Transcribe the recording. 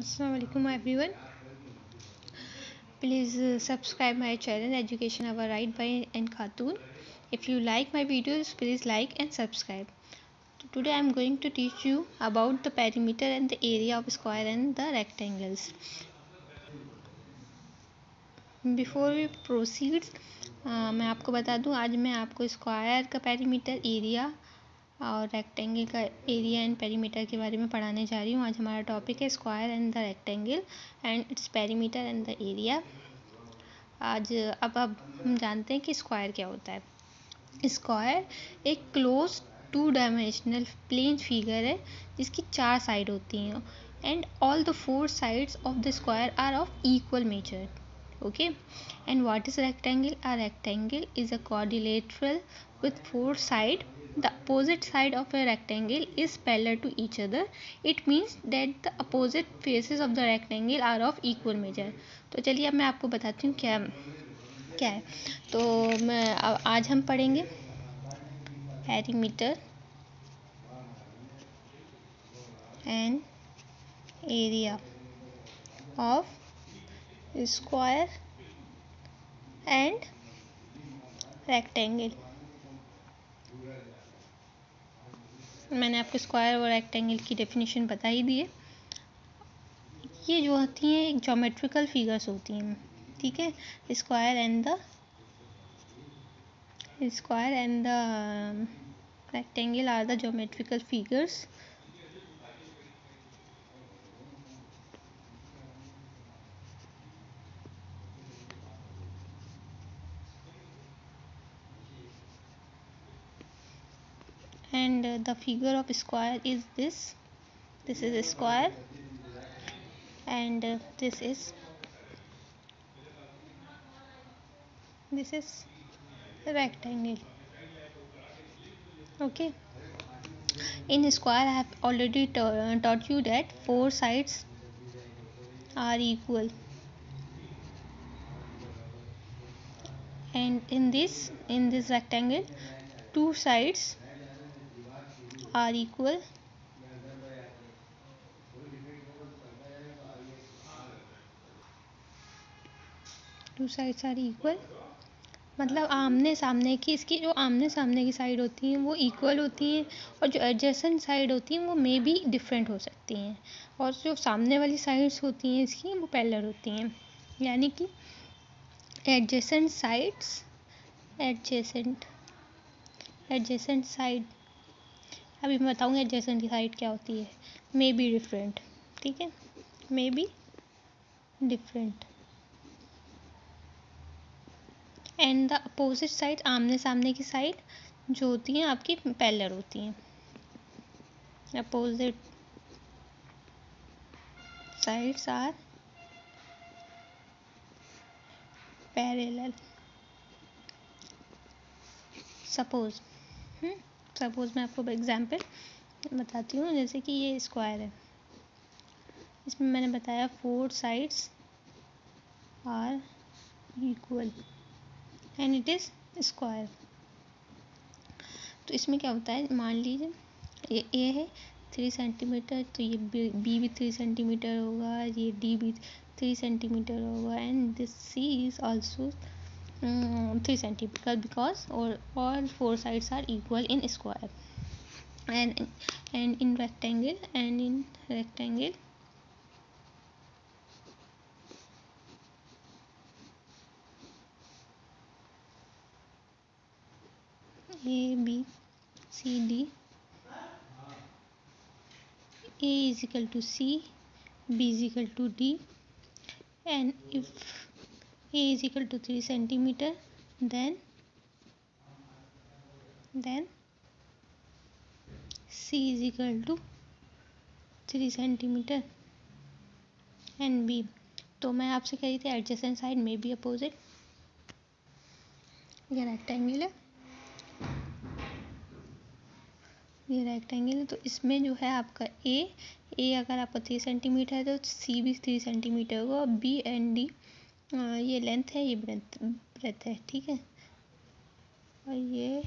Assalamualaikum everyone. Please uh, subscribe my channel Education Our Right by N Khatun. If you like my videos, please like and subscribe. Today I am going to teach you about the perimeter the area of square and the rectangles. Before we proceed, uh, मैं आपको बता दूँ आज मैं आपको square का perimeter area और rectangle का एरिया एंड पेरीमीटर के बारे में पढ़ाने जा रही हूँ। आज हमारा टॉपिक है square and the rectangle and its perimeter and the area आज अब अब हम जानते हैं कि स्क्वायर क्या होता है। स्क्वायर एक close two dimensional plane figure है, जिसकी चार साइड होती हैं and all the four sides of the square are of equal measure okay and what is rectangle a rectangle is a quadrilateral with four side the opposite side of a rectangle is parallel to each other it means that the opposite faces of the rectangle are of equal measure तो चलिए अब मैं आपको बताती हूँ क्या क्या है तो मैं आज हम पढ़ेंगे perimeter and area of square and rectangle मैंने आपको स्क्वायर और रेक्टेंगल की डेफिनेशन बता ही दी है। ये जो होती हैं जोमेट्रिकल फिगर्स होती हैं, ठीक है? Square and the square and the rectangle are the geometrical figures and uh, the figure of square is this. This is a square. And uh, this is this is a rectangle. Okay. In square i have already taught you that four sides are equal. And in this in this rectangle two sides are equal two sides are equal मतलब आमने सामने की इसकी जो आमने सामने की side होती हैं, वो इक्वल होती हैं और जो एडजेसेंट साइड होती हैं, वो मे भी डिफरेंट हो सकती हैं। और जो सामने वाली साइड्स होती हैं इसकी, वो पैलर होती हैं। यानी कि adjacent sides adjacent adjacent side अभी मैं बताऊँगी एडजेसेंट क्या होती है। मे बी डिफरेंट ठीक है? May be different and the opposite side आमने सामने की साइड जो होती हैं, आपकी पैलर होती हैं। Opposite sides are parallel suppose suppose मैं आपको एग्जांपल बताती हूँ, जैसे कि ये स्क्वायर है। इसमें मैंने बताया four sides are equal, and it is square. तो इसमें क्या होता है, मान लीजिए ये ए है, थ्री सेंटीमीटर तो ये बी भी थ्री सेंटीमीटर होगा, ये डी भी थ्री सेंटीमीटर होगा, and this C is also um, 3 centimeter because all, all four sides are equal in square. And and in rectangle and in rectangle. A B C D. A is equal to C B is equal to D. And if a is equal to 3 centimeter, then then c is equal to 3 centimeter and b. तो मैं आपसे कह रही थी adjacent side may be opposite ये rectangle है। ये rectangle तो इसमें जो है आपका ए ए अगर आपका थ्री सेंटीमीटर है तो सी भी थ्री सेंटीमीटर होगा और बी एंड डी ये लेंथ है ये ब्रेथ ब्रेथ है ठीक है? और ये